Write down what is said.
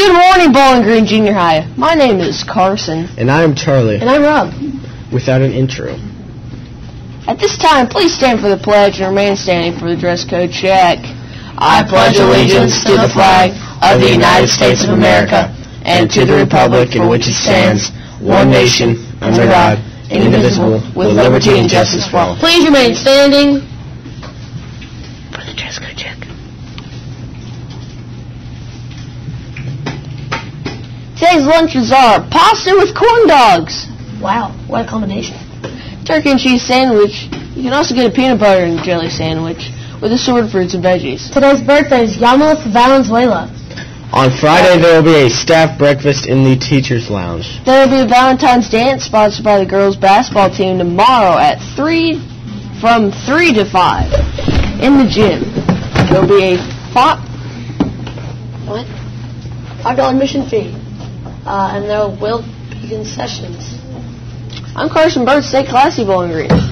Good morning, Bowling Green Junior High. My name is Carson. And I'm Charlie. And I'm Rob. Without an intro. At this time, please stand for the pledge and remain standing for the dress code check. I pledge allegiance to the flag of the United States of America and to the republic in which it stands, one nation, under God, indivisible, with liberty and justice for all. Please remain standing for the dress code check. Today's lunches are pasta with corn dogs. Wow, what a combination. Turkey and cheese sandwich. You can also get a peanut butter and jelly sandwich with assorted fruits and veggies. Today's birthday is Yamos Valenzuela. On Friday, there will be a staff breakfast in the Teacher's Lounge. There will be a Valentine's dance sponsored by the girls basketball team tomorrow at 3, from 3 to 5 in the gym. There will be a five, What? Five dollar admission fee. Uh, and there will be concessions. I'm Carson Bird, stay classy, Bowling Green.